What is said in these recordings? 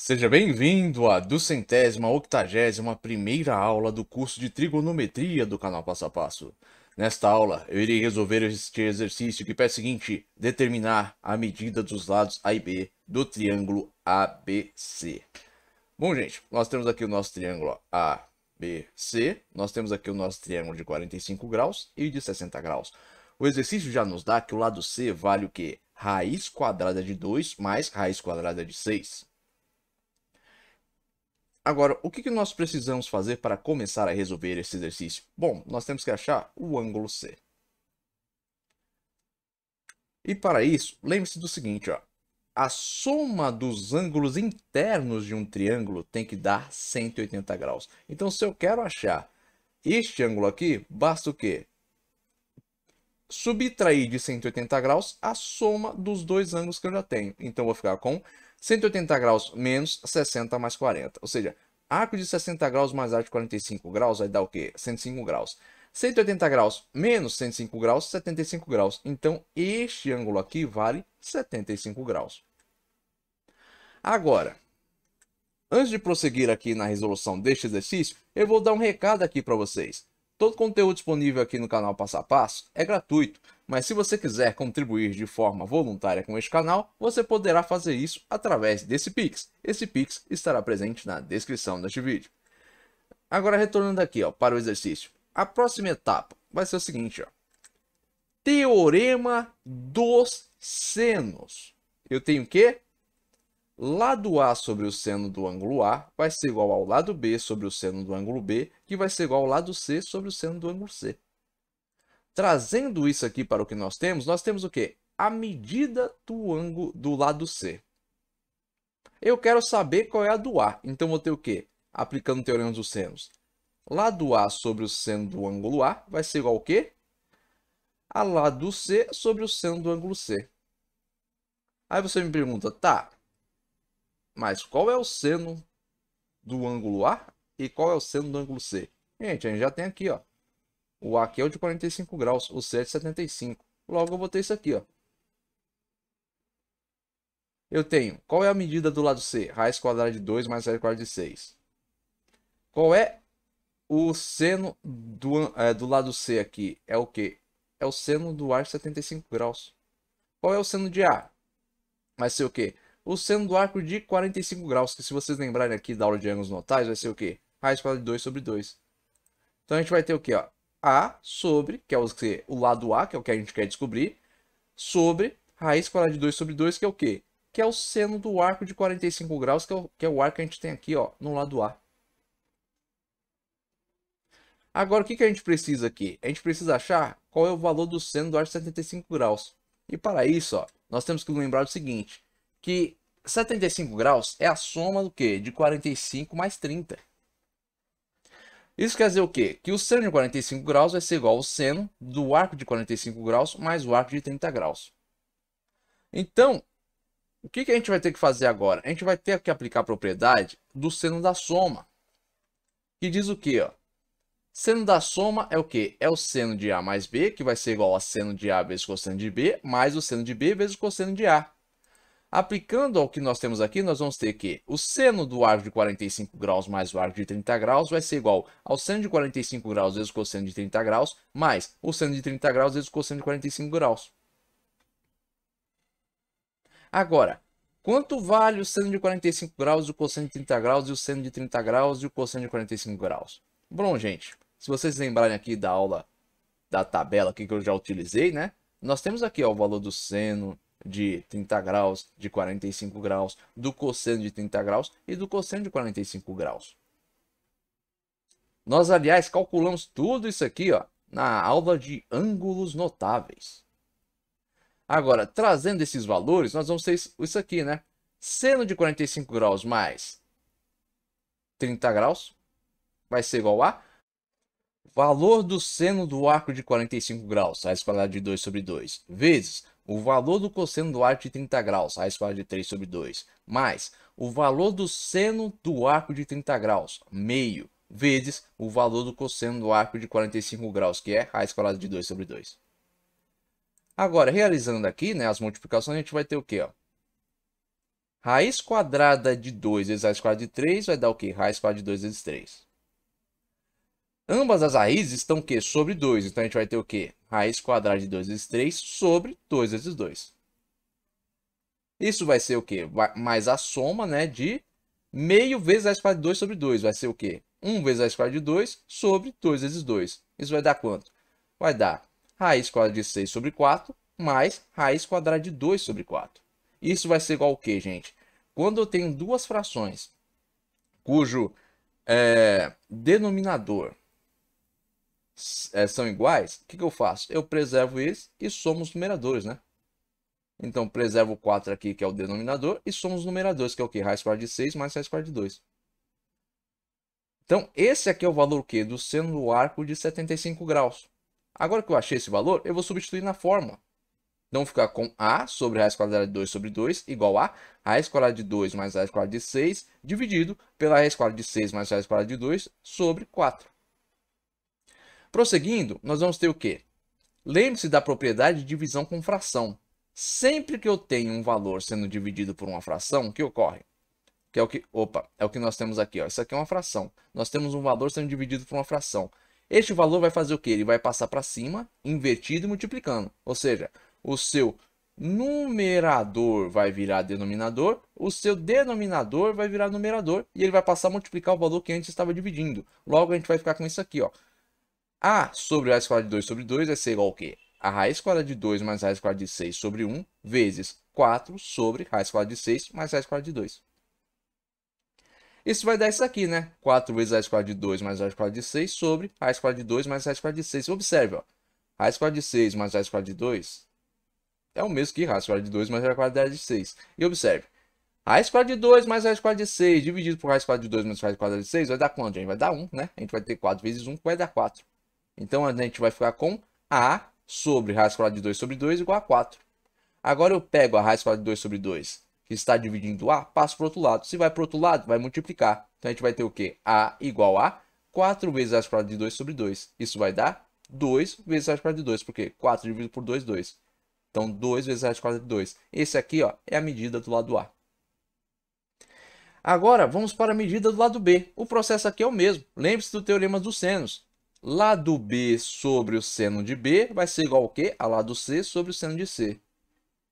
Seja bem-vindo à duzentésima octagésima primeira aula do curso de trigonometria do canal Passo a Passo. Nesta aula, eu irei resolver este exercício que pede o seguinte, determinar a medida dos lados A e B do triângulo ABC. Bom, gente, nós temos aqui o nosso triângulo ABC, nós temos aqui o nosso triângulo de 45 graus e de 60 graus. O exercício já nos dá que o lado C vale o quê? Raiz quadrada de 2 mais raiz quadrada de 6. Agora, o que, que nós precisamos fazer para começar a resolver esse exercício? Bom, nós temos que achar o ângulo C. E para isso, lembre-se do seguinte, ó. A soma dos ângulos internos de um triângulo tem que dar 180 graus. Então, se eu quero achar este ângulo aqui, basta o quê? Subtrair de 180 graus a soma dos dois ângulos que eu já tenho. Então, eu vou ficar com 180 graus menos 60 mais 40. Ou seja, arco de 60 graus mais arco de 45 graus vai dar o quê? 105 graus. 180 graus menos 105 graus, 75 graus. Então, este ângulo aqui vale 75 graus. Agora, antes de prosseguir aqui na resolução deste exercício, eu vou dar um recado aqui para vocês. Todo conteúdo disponível aqui no canal Passo a Passo é gratuito, mas se você quiser contribuir de forma voluntária com este canal, você poderá fazer isso através desse Pix. Esse Pix estará presente na descrição deste vídeo. Agora retornando aqui ó, para o exercício. A próxima etapa vai ser o seguinte. Ó. Teorema dos senos. Eu tenho que lado A sobre o seno do ângulo A vai ser igual ao lado B sobre o seno do ângulo B, que vai ser igual ao lado C sobre o seno do ângulo C. Trazendo isso aqui para o que nós temos, nós temos o quê? A medida do ângulo do lado C. Eu quero saber qual é a do A, então vou ter o quê? Aplicando o teorema dos senos. Lado A sobre o seno do ângulo A vai ser igual ao quê? A lado C sobre o seno do ângulo C. Aí você me pergunta, tá, mas qual é o seno do ângulo A e qual é o seno do ângulo C? Gente, a gente já tem aqui, ó. O A aqui é o de 45 graus, o C é de 75. Logo eu vou ter isso aqui, ó. Eu tenho, qual é a medida do lado C? Raiz quadrada de 2 mais raiz quadrada de 6. Qual é o seno do, é, do lado C aqui? É o que? É o seno do ar de 75 graus. Qual é o seno de A? Vai ser o quê? O seno do arco de 45 graus, que se vocês lembrarem aqui da aula de ângulos notais, vai ser o quê? Raiz quadrada de 2 sobre 2. Então a gente vai ter o quê? Ó? A sobre, que é o, o lado A, que é o que a gente quer descobrir, sobre raiz quadrada de 2 sobre 2, que é o quê? Que é o seno do arco de 45 graus, que é o, que é o arco que a gente tem aqui ó, no lado A. Agora, o que, que a gente precisa aqui? A gente precisa achar qual é o valor do seno do arco de 75 graus. E para isso, ó, nós temos que lembrar do seguinte, que 75 graus é a soma do quê? De 45 mais 30. Isso quer dizer o quê? Que o seno de 45 graus vai ser igual ao seno do arco de 45 graus mais o arco de 30 graus. Então, o que, que a gente vai ter que fazer agora? A gente vai ter que aplicar a propriedade do seno da soma. Que diz o quê? Ó? Seno da soma é o quê? É o seno de A mais B, que vai ser igual a seno de A vezes cosseno de B, mais o seno de B vezes o cosseno de A. Aplicando ao que nós temos aqui, nós vamos ter que o seno do arco de 45 graus mais o arco de 30 graus vai ser igual ao seno de 45 graus vezes o cosseno de 30 graus, mais o seno de 30 graus vezes o cosseno de 45 graus. Agora, quanto vale o seno de 45 graus, o cosseno de 30 graus e o seno de 30 graus e o cosseno de 45 graus? Bom, gente, se vocês lembrarem aqui da aula, da tabela que eu já utilizei, né? Nós temos aqui ó, o valor do seno, de 30 graus, de 45 graus, do cosseno de 30 graus e do cosseno de 45 graus. Nós, aliás, calculamos tudo isso aqui ó, na aula de ângulos notáveis. Agora, trazendo esses valores, nós vamos ter isso aqui, né? Seno de 45 graus mais 30 graus vai ser igual a valor do seno do arco de 45 graus, raiz quadrada de 2 sobre 2, vezes o valor do cosseno do arco de 30 graus, raiz quadrada de 3 sobre 2, mais o valor do seno do arco de 30 graus, meio, vezes o valor do cosseno do arco de 45 graus, que é raiz quadrada de 2 sobre 2. Agora, realizando aqui né, as multiplicações, a gente vai ter o quê? Ó? Raiz quadrada de 2 vezes raiz quadrada de 3 vai dar o quê? Raiz quadrada de 2 vezes 3. Ambas as raízes estão o quê? Sobre 2. Então a gente vai ter o quê? Raiz quadrada de 2 vezes 3 sobre 2 vezes 2. Isso vai ser o quê? Mais a soma né, de meio vezes raiz quadrada de 2 sobre 2. Vai ser o quê? 1 vezes raiz quadrada de 2 sobre 2 vezes 2. Isso vai dar quanto? Vai dar raiz quadrada de 6 sobre 4 mais raiz quadrada de 2 sobre 4. Isso vai ser igual ao quê, gente? Quando eu tenho duas frações cujo é, denominador é, são iguais, o que, que eu faço? Eu preservo eles e somos numeradores, né? Então, preservo o 4 aqui, que é o denominador, e somos numeradores, que é o quê? Raiz quadrada de 6 mais raiz quadrada de 2. Então, esse aqui é o valor que do seno do arco de 75 graus. Agora que eu achei esse valor, eu vou substituir na fórmula. Então, ficar com A sobre raiz quadrada de 2 sobre 2 igual a raiz quadrada de 2 mais raiz quadrada de 6 dividido pela raiz quadrada de 6 mais raiz quadrada de 2 sobre 4. Prosseguindo, nós vamos ter o quê? Lembre-se da propriedade de divisão com fração. Sempre que eu tenho um valor sendo dividido por uma fração, o que ocorre? Que é o que, opa, é o que nós temos aqui, ó. Isso aqui é uma fração. Nós temos um valor sendo dividido por uma fração. Este valor vai fazer o quê? Ele vai passar para cima, invertido e multiplicando. Ou seja, o seu numerador vai virar denominador, o seu denominador vai virar numerador e ele vai passar a multiplicar o valor que antes estava dividindo. Logo, a gente vai ficar com isso aqui, ó. A sobre raiz quadrada de 2 sobre 2 vai ser igual ao quê? A raiz quadrada de 2 mais raiz quadrada de 6 sobre 1 vezes 4 sobre raiz quadrada de 6 mais raiz quadrada de 2. Isso vai dar isso aqui, né? 4 vezes raiz quadrada de 2 mais raiz quadrada de 6 sobre raiz quadrada de 2 mais raiz quadrada de 6. Observe, ó. Raiz quadrada de 6 mais raiz quadrada de 2 é o mesmo que raiz quadrada de 2 mais raiz quadrada de 6. E observe, raiz quadrada de 2 mais raiz quadrada de 6 dividido por raiz quadrada de 2 mais raiz quadrada de 6 vai dar quanto, gente? Vai dar 1, né? A gente vai ter 4 vezes 1, que vai dar 4. Então, a gente vai ficar com A sobre raiz quadrada de 2 sobre 2 igual a 4. Agora eu pego a raiz quadrada de 2 sobre 2, que está dividindo A, passo para o outro lado. Se vai para o outro lado, vai multiplicar. Então, a gente vai ter o quê? A igual a 4 vezes raiz quadrada de 2 sobre 2. Isso vai dar 2 vezes raiz quadrada de 2, porque 4 dividido por 2, 2. Então, 2 vezes raiz quadrada de 2. Esse aqui ó, é a medida do lado A. Agora, vamos para a medida do lado B. O processo aqui é o mesmo. Lembre-se do teorema dos senos. Lado B sobre o seno de B vai ser igual ao quê? A lado C sobre o seno de C.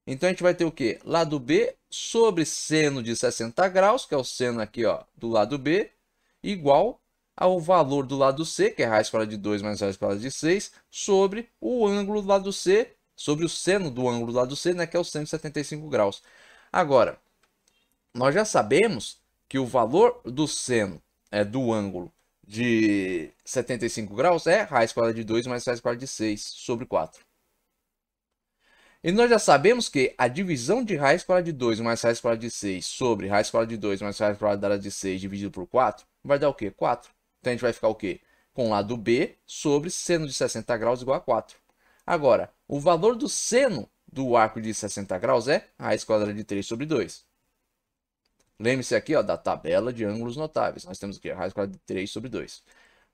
Então, a gente vai ter o quê? Lado B sobre seno de 60 graus, que é o seno aqui ó, do lado B, igual ao valor do lado C, que é raiz quadrada de 2 mais raiz quadrada de 6, sobre o ângulo do lado C, sobre o seno do ângulo do lado C, né, que é o seno de 75 graus. Agora, nós já sabemos que o valor do seno é, do ângulo de 75 graus é raiz quadrada de 2 mais raiz quadrada de 6 sobre 4. E nós já sabemos que a divisão de raiz quadrada de 2 mais raiz quadrada de 6 sobre raiz quadrada de 2 mais raiz quadrada de 6 dividido por 4 vai dar o quê? 4. Então a gente vai ficar o quê? Com o lado B sobre seno de 60 graus igual a 4. Agora, o valor do seno do arco de 60 graus é raiz quadrada de 3 sobre 2. Lembre-se aqui ó, da tabela de ângulos notáveis. Nós temos aqui raiz quadrada de 3 sobre 2.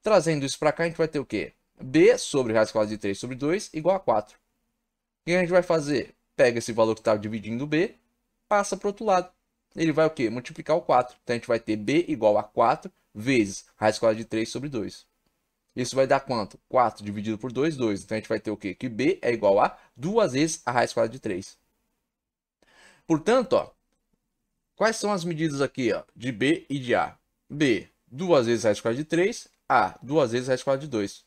Trazendo isso para cá, a gente vai ter o quê? B sobre raiz quadrada de 3 sobre 2 igual a 4. O que a gente vai fazer? Pega esse valor que está dividindo B, passa para o outro lado. Ele vai o quê? Multiplicar o 4. Então, a gente vai ter B igual a 4 vezes raiz quadrada de 3 sobre 2. Isso vai dar quanto? 4 dividido por 2, 2. Então, a gente vai ter o quê? Que B é igual a 2 vezes a raiz quadrada de 3. Portanto, ó, Quais são as medidas aqui, ó, de B e de A? B, duas vezes raiz quadrada de 3, A, duas vezes raiz quadrada de 2.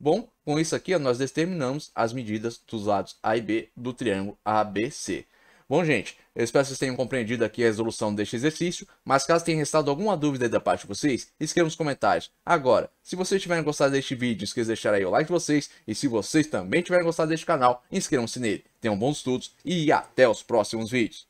Bom, com isso aqui, ó, nós determinamos as medidas dos lados A e B do triângulo ABC. Bom, gente, eu espero que vocês tenham compreendido aqui a resolução deste exercício, mas caso tenha restado alguma dúvida da parte de vocês, escrevam nos comentários. Agora, se vocês tiverem gostado deste vídeo, esqueça de deixar aí o like de vocês, e se vocês também tiverem gostado deste canal, inscrevam-se nele. Tenham bons estudos e até os próximos vídeos.